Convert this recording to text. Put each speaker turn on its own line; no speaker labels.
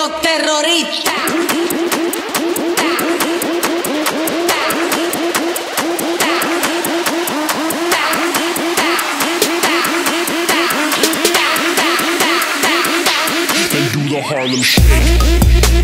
los terroristas.
Harlem Shake.